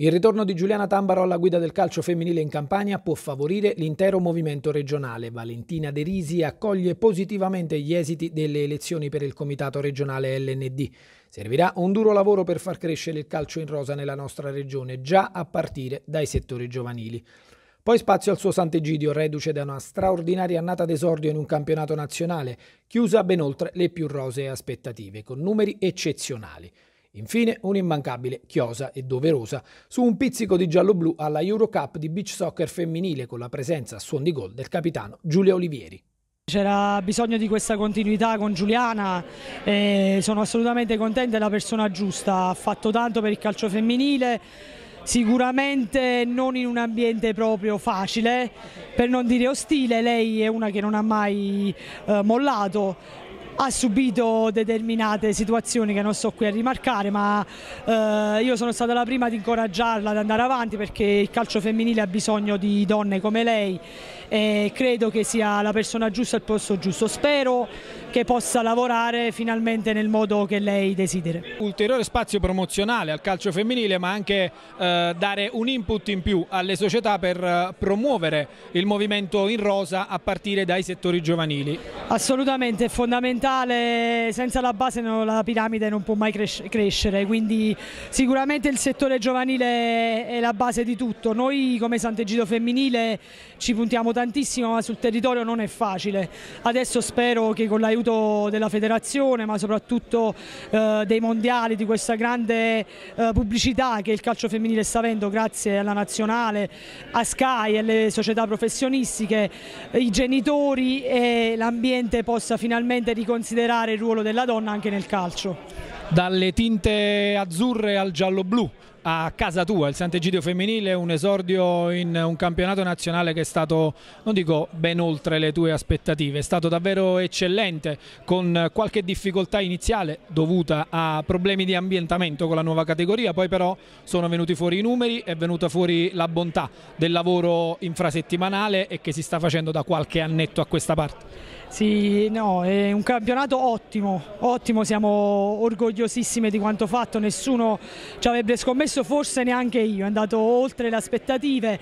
Il ritorno di Giuliana Tambaro alla guida del calcio femminile in Campania può favorire l'intero movimento regionale. Valentina De Risi accoglie positivamente gli esiti delle elezioni per il comitato regionale LND. Servirà un duro lavoro per far crescere il calcio in rosa nella nostra regione, già a partire dai settori giovanili. Poi spazio al suo Sant'Egidio, reduce da una straordinaria annata d'esordio in un campionato nazionale, chiusa ben oltre le più rosee aspettative, con numeri eccezionali. Infine un'immancabile, chiosa e doverosa. Su un pizzico di giallo-blu alla Eurocup di beach soccer femminile con la presenza a suon di gol del capitano Giulia Olivieri. C'era bisogno di questa continuità con Giuliana e sono assolutamente contenta, è la persona giusta, ha fatto tanto per il calcio femminile, sicuramente non in un ambiente proprio facile, per non dire ostile, lei è una che non ha mai eh, mollato, ha subito determinate situazioni che non sto qui a rimarcare, ma eh, io sono stata la prima ad incoraggiarla ad andare avanti perché il calcio femminile ha bisogno di donne come lei e credo che sia la persona giusta al posto giusto. Spero che possa lavorare finalmente nel modo che lei desidera. Ulteriore spazio promozionale al calcio femminile ma anche eh, dare un input in più alle società per eh, promuovere il movimento in rosa a partire dai settori giovanili. Assolutamente, è fondamentale senza la base la piramide non può mai crescere, quindi sicuramente il settore giovanile è la base di tutto. Noi come Sant'Egido Femminile ci puntiamo tantissimo ma sul territorio non è facile. Adesso spero che con l'aiuto della federazione ma soprattutto eh, dei mondiali, di questa grande eh, pubblicità che il calcio femminile sta avendo grazie alla nazionale, a Sky e alle società professionistiche, i genitori e l'ambiente possa finalmente riconoscere considerare il ruolo della donna anche nel calcio. Dalle tinte azzurre al giallo-blu a casa tua, il Sant'Egidio femminile, un esordio in un campionato nazionale che è stato, non dico ben oltre le tue aspettative, è stato davvero eccellente con qualche difficoltà iniziale dovuta a problemi di ambientamento con la nuova categoria, poi però sono venuti fuori i numeri, è venuta fuori la bontà del lavoro infrasettimanale e che si sta facendo da qualche annetto a questa parte. Sì, no, è un campionato ottimo, ottimo, siamo orgogliosissime di quanto fatto, nessuno ci avrebbe scommesso, forse neanche io, è andato oltre le aspettative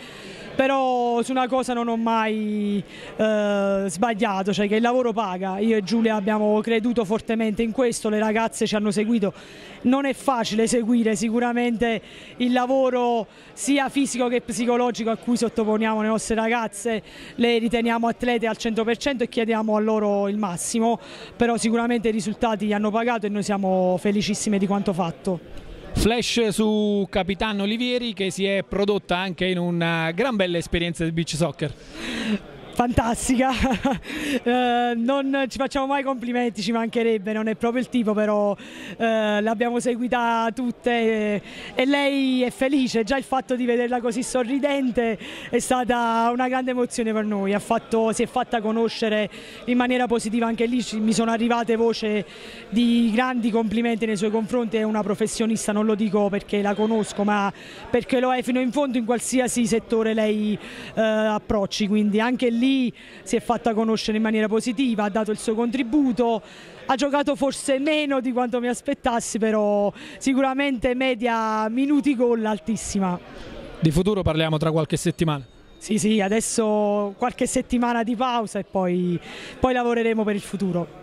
però su una cosa non ho mai eh, sbagliato, cioè che il lavoro paga, io e Giulia abbiamo creduto fortemente in questo, le ragazze ci hanno seguito, non è facile seguire sicuramente il lavoro sia fisico che psicologico a cui sottoponiamo le nostre ragazze, le riteniamo atlete al 100% e chiediamo a loro il massimo, però sicuramente i risultati hanno pagato e noi siamo felicissime di quanto fatto. Flash su Capitano Olivieri che si è prodotta anche in una gran bella esperienza di beach soccer fantastica, eh, non ci facciamo mai complimenti, ci mancherebbe, non è proprio il tipo, però eh, l'abbiamo seguita tutte e, lei è felice, già il fatto di vederla così sorridente è stata una grande emozione per noi, fatto, si è fatta conoscere in maniera positiva. Anche lì, mi sono arrivate voci di grandi complimenti nei suoi confronti, è una professionista, non lo dico perché la conosco, ma perché lo è fino in fondo in qualsiasi settore lei eh, approcci, quindi anche lì lì si è fatta conoscere in maniera positiva, ha dato il suo contributo, ha giocato forse meno di quanto mi aspettassi, però sicuramente media minuti gol altissima. Di futuro parliamo tra qualche settimana? Sì, sì, adesso qualche settimana di pausa e poi, poi lavoreremo per il futuro.